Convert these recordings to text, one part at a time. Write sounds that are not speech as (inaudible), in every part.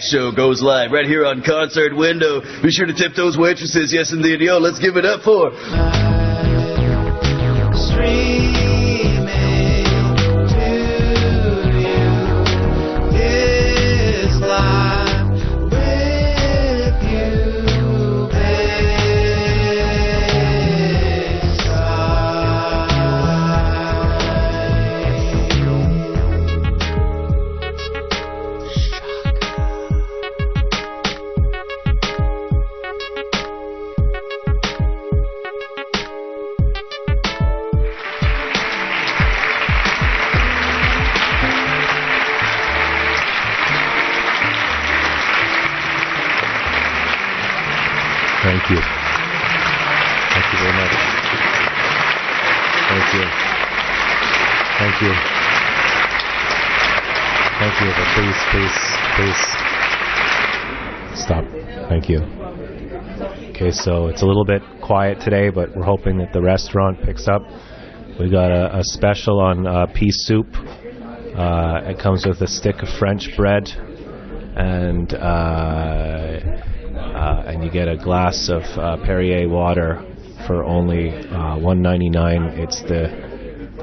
show goes live right here on Concert Window. Be sure to tip those waitresses. Yes, indeed. Yo, let's give it up for. Thank you. Thank you very much. Thank you. Thank you. Thank you. But please, please, please stop. Thank you. Okay, so it's a little bit quiet today, but we're hoping that the restaurant picks up. We got a, a special on uh, pea soup. Uh, it comes with a stick of French bread and uh, uh, and you get a glass of uh, Perrier water for only uh, 1.99. It's the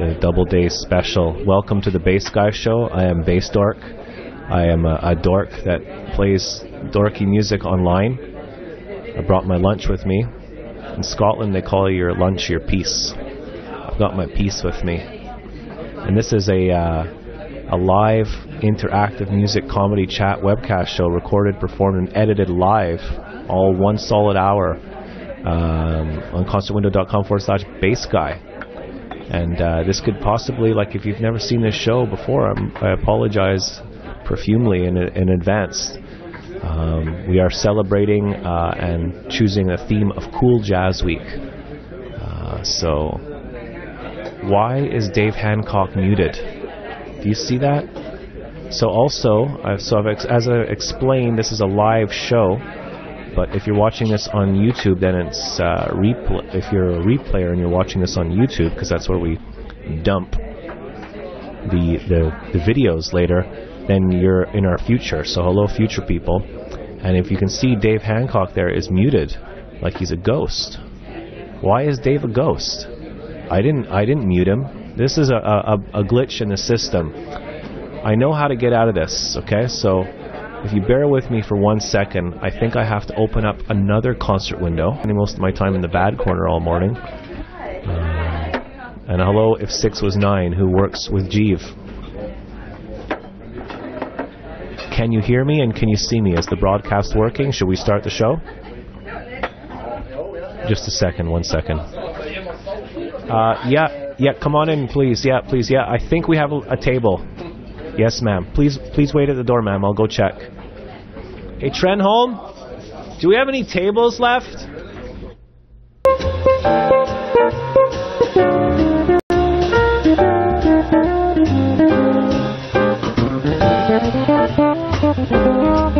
the double day special. Welcome to the Bass Guy Show. I am Bass Dork. I am a, a dork that plays dorky music online. I brought my lunch with me. In Scotland, they call your lunch your piece. I've got my piece with me, and this is a uh, a live interactive music comedy chat webcast show recorded, performed, and edited live, all one solid hour um, on concertwindow.com forward slash bass guy. And uh, this could possibly, like, if you've never seen this show before, I'm, I apologize profusely in, in advance. Um, we are celebrating uh, and choosing a theme of Cool Jazz Week. Uh, so, why is Dave Hancock muted? Do you see that? So also, uh, so I've ex- as I explained, this is a live show. But if you're watching this on YouTube, then it's uh, repl- If you're a replayer and you're watching this on YouTube, because that's where we dump the, the the videos later, then you're in our future. So hello, future people. And if you can see, Dave Hancock there is muted, like he's a ghost. Why is Dave a ghost? I didn't I didn't mute him. This is a, a, a glitch in the system. I know how to get out of this, okay? So if you bear with me for one second, I think I have to open up another concert window. Spending most of my time in the bad corner all morning. Uh, and hello, if six was nine, who works with Jeeve. Can you hear me and can you see me? Is the broadcast working? Should we start the show? Just a second, one second. Uh, yeah, yeah, come on in, please. Yeah, please. Yeah, I think we have a, a table. Yes, ma'am. Please, please wait at the door, ma'am. I'll go check. Hey, Trenholm, do we have any tables left? Thank (laughs) you.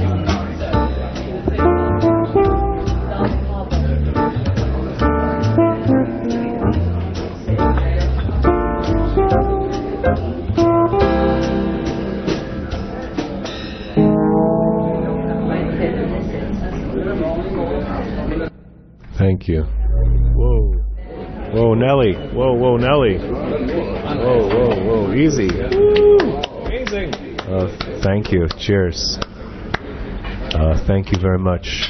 Whoa, Nelly. Whoa, whoa, Nelly. Whoa, whoa, whoa. Easy. Amazing. Uh, thank you. Cheers. Uh, thank you very much.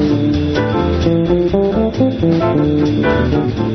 Thank you.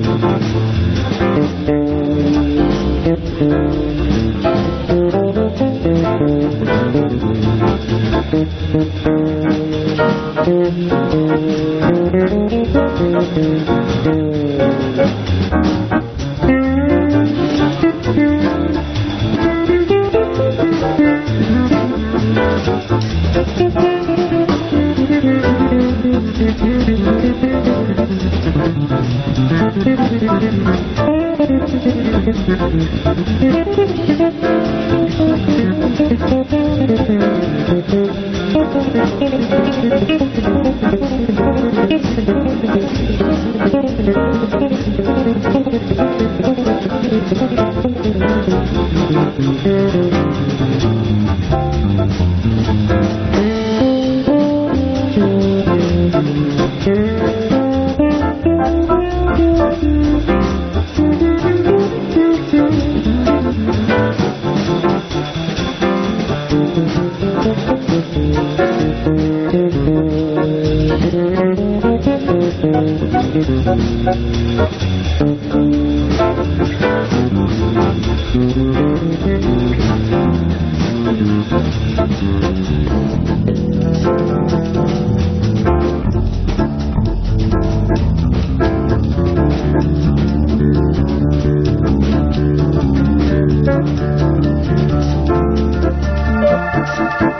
Thank you. Thank- Funny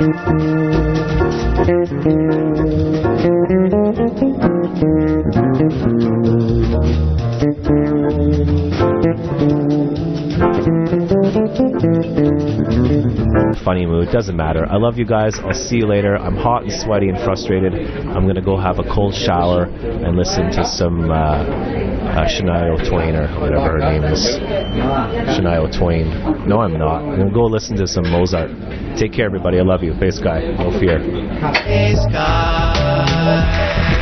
mood, doesn't matter. I love you guys. I'll see you later. I'm hot and sweaty and frustrated. I'm gonna go have a cold shower and listen to some uh, uh, Shania Twain or whatever her name is. Shania Twain. No, I'm not. I'm gonna go listen to some Mozart. Take care, everybody. I love you. Face guy. No fear. Face guy.